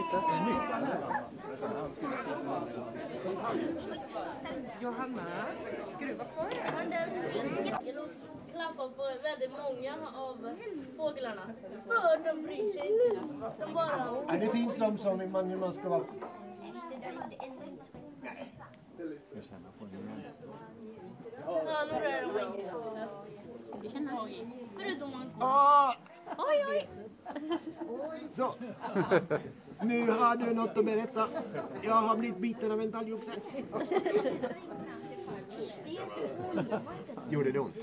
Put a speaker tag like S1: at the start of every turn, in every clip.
S1: inte.
S2: Johanna?
S3: Den där och klappar på väldigt många av fåglarna. För de bryr sig inte. De bara...
S4: Nej, det finns de som man, man ska vara...
S3: Ja, några är de enklaste. Förutom man
S4: Ah!
S3: Oj, oj!
S4: Så. Nu har du något att berätta. Jag har blivit biten av en talgoxe. Gjorde det ont?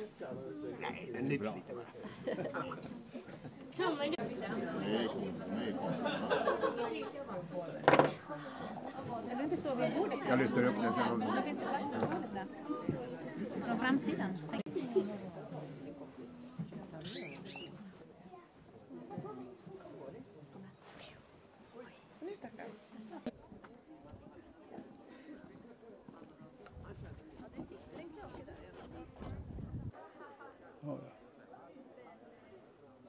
S4: Nej, den nyps lite bara. Jag lyfter upp den sen.
S5: Från framsidan.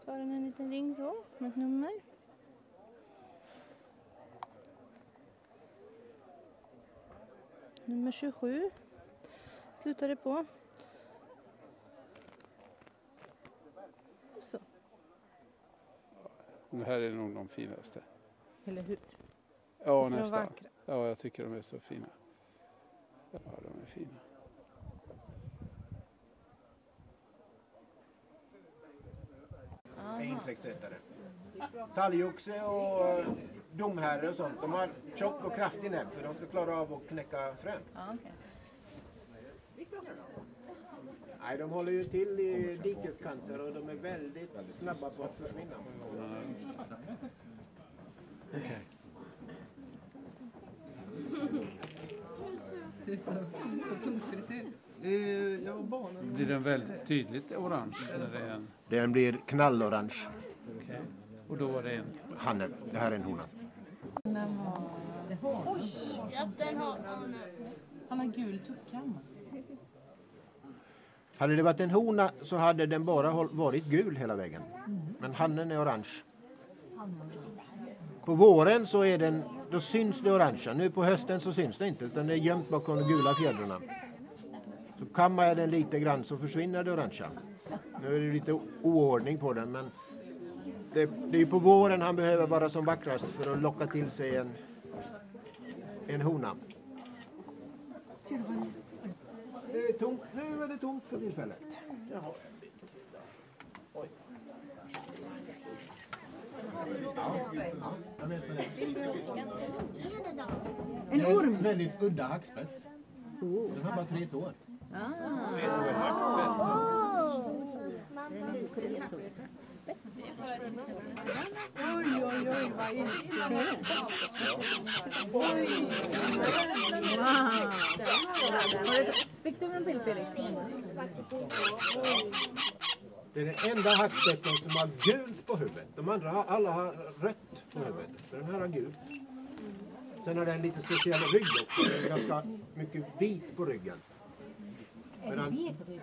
S6: Tar den en liten ring så, med ett nummer. Nummer 27 slutar det på. Så,
S1: De här är nog de finaste.
S6: eller hur?
S1: Ja,
S6: Visst
S1: nästan. Ja, jag tycker de är så fina. Ja, de är fina.
S4: Insektsättare. Talgoxe och eh, domherre och sånt. De har tjock och kraftig näbb för de ska klara av att knäcka frön. Nej, de håller ju till i dikeskanter och de är väldigt snabba på att försvinna.
S1: Blir den väldigt tydligt orange när det är en...
S4: Den blir knallorange.
S1: Okej. Och då var det en...
S4: Hanne, det här är en hona.
S3: Ja, den har han.
S2: Har gul tuppkam.
S4: Hade det varit en hona så hade den bara varit gul hela vägen. Men hannen är orange. På våren så är den, då syns det orangea. Nu på hösten så syns det inte utan det är gömt bakom de gula fjädrarna. Så kammar jag den lite grann så försvinner det orangea. Nu är det lite oordning på den men det, det är ju på våren han behöver vara som vackrast för att locka till sig en, en hona. Det är tomt. Nu är det tomt för tillfället.
S5: En orm.
S4: Väldigt udda hackspett. Den har bara tre tår.
S5: Fick du en bild Felix?
S4: Det är den enda hackspetten som har gult på huvudet. De andra har, alla har rött på huvudet. Den här har gult. Sen har den lite speciell rygg också. Den är ganska mycket vit på ryggen.
S5: Är det
S4: Medan-
S5: vit rygg?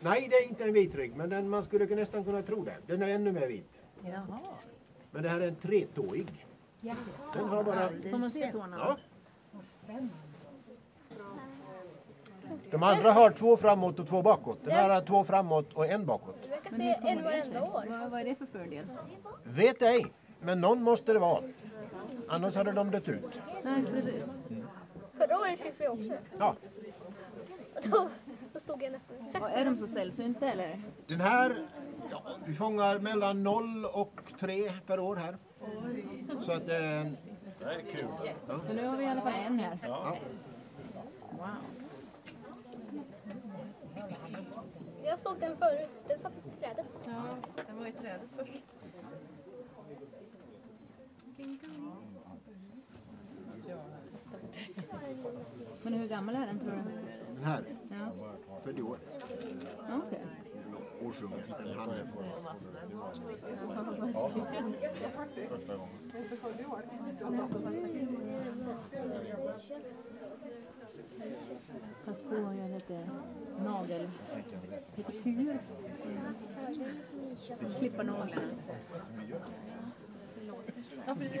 S4: Nej, det är inte en vit rygg, men den, man skulle nästan kunna tro det. Den är ännu mer vit.
S5: Jaha.
S4: Men det här är en tretåig. Den har bara...
S5: Får man se tårna?
S4: Ja. De andra har två framåt och två bakåt. Den här har två framåt och en bakåt.
S3: Du verkar se en varenda år.
S5: Vad, vad är det för fördel?
S4: Vet ej, men någon måste det vara. Annars hade de dött ut.
S5: Nej, precis.
S3: Förra året fick vi också.
S4: Ja,
S3: då, stod jag nästan exakt.
S5: Är de så sällsynta eller?
S4: den här, ja, vi fångar mellan 0 och 3 per år här. Så att det är en...
S5: Så nu har vi i alla fall en här.
S4: Ja.
S5: Wow.
S3: Jag såg den förut. Den satt på trädet.
S6: Ja, den var i trädet först.
S5: Men hur gammal är den tror du?
S4: Den här,
S5: Ja,
S4: född i år.
S5: okej.
S4: Årsunge. Den handen.
S5: Pass på att göra lite nagel... Pedikyr. Klippa naglarna. Ja, precis.